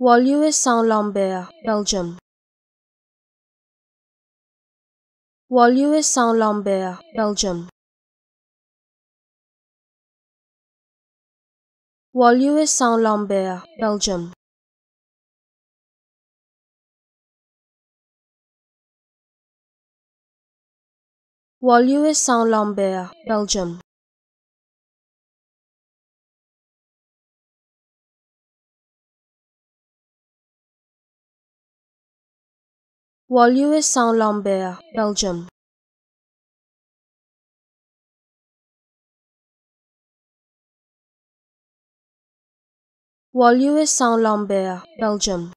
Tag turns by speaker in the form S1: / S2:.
S1: Woluwe-Saint-Lambert, Belgium. Woluwe-Saint-Lambert, Belgium. Woluwe-Saint-Lambert, Belgium. Woluwe-Saint-Lambert, Belgium Woluwe-Saint-Lambert, Belgium. Woluwe-Saint-Lambert, Belgium